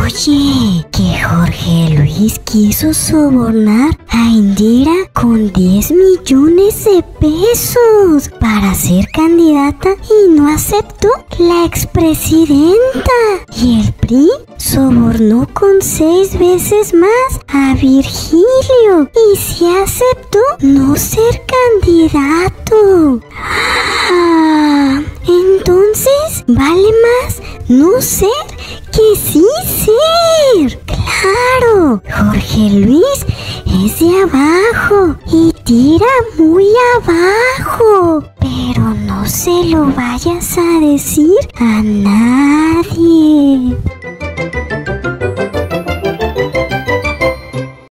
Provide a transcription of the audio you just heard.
Oye, que Jorge Luis quiso sobornar a Indira con 10 millones de pesos para ser candidata y no aceptó la expresidenta. Y el PRI sobornó con seis veces más a Virgilio y se aceptó no ser candidato. ¿Vale más no ser que sí ser? Claro, Jorge Luis es de abajo y tira muy abajo. Pero no se lo vayas a decir a nadie.